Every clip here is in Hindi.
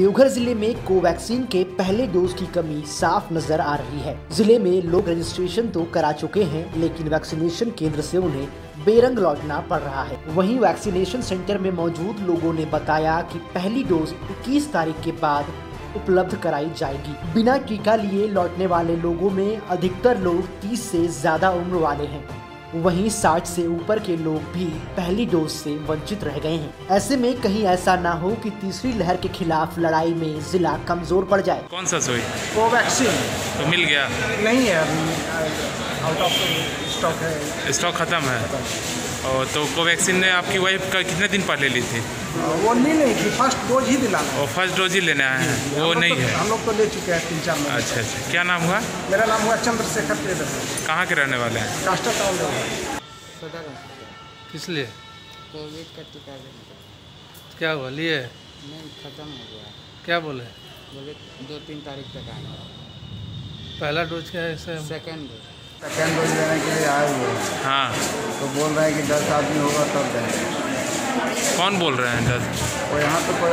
देवघर ज़िले में कोवैक्सीन के पहले डोज की कमी साफ़ नज़र आ रही है। ज़िले में लोग रजिस्ट्रेशन तो करा चुके हैं, लेकिन वैक्सीनेशन केंद्र से उन्हें बेरंग लौटना पड़ रहा है। वहीं वैक्सीनेशन सेंटर में मौजूद लोगों ने बताया कि पहली डोज 21 तारीख के बाद उपलब्ध कराई जाएगी। बिना टीका लिए लौटने वाले लोगों में अधिकतर लोग 30 से ज़्यादा उम्र वाले हैं। वहीं 60 से ऊपर के लोग भी पहली डोज से वंचित रह गए हैं। ऐसे में कहीं ऐसा ना हो कि तीसरी लहर के खिलाफ लड़ाई में जिला कमज़ोर पड़ जाए। कौन सा सुई? कोवैक्सीन। तो मिल गया। नहीं है अभी आउट ऑफ़ स्टॉक है। स्टॉक ख़त्म है। और तो कोवैक्सीन ने आपकी वाइफ का कितने दिन पहले ली थी? वो नहीं नहीं थी फ़र्स्ट डोज ही दिलाना और फ़र्स्ट डोज ही लेने आए हैं। वो लोग नहीं तो- है। हम लोग तो ले चुके हैं तीन चार महीने। अच्छा अच्छा। क्या नाम हुआ? मेरा नाम हुआ चंद्रशेखर ट्रेडर कहाँ के रहने वाले हैं? कास्टर टाउन में सदर। किस लिए? कोविड का टीका लेने क्या हुआ? लिए? नहीं ख़त्म हो गया। क्या बोले? बोले दो तीन तारीख तक आएँगे। पहला डोज क्या है सेकेंड डोज। सेकेंड डोज लेने के लिए आए हुए हैं। हाँ। तो बोल रहे हैं कि दस आदमी होगा तब देंगे कौन बोल रहे हैं दस? तो यहाँ पे कोई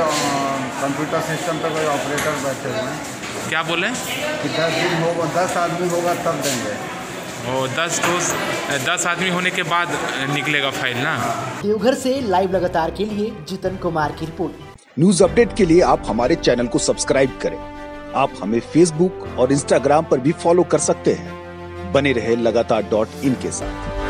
कंप्यूटर सिस्टम पे कोई ऑपरेटर बैठे हुए हैं। क्या बोले? कि दस दिन होगा दस आदमी होगा तब देंगे और दस डोज दस आदमी होने के बाद निकलेगा फ़ाइल ना? देवघर से लाइव लगातार के लिए जितन कुमार की रिपोर्ट। न्यूज़ अपडेट के लिए आप हमारे चैनल को सब्सक्राइब करें। आप हमें फेसबुक और इंस्टाग्राम पर भी फॉलो कर सकते हैं। बने रहे लगातार डॉट इन के साथ।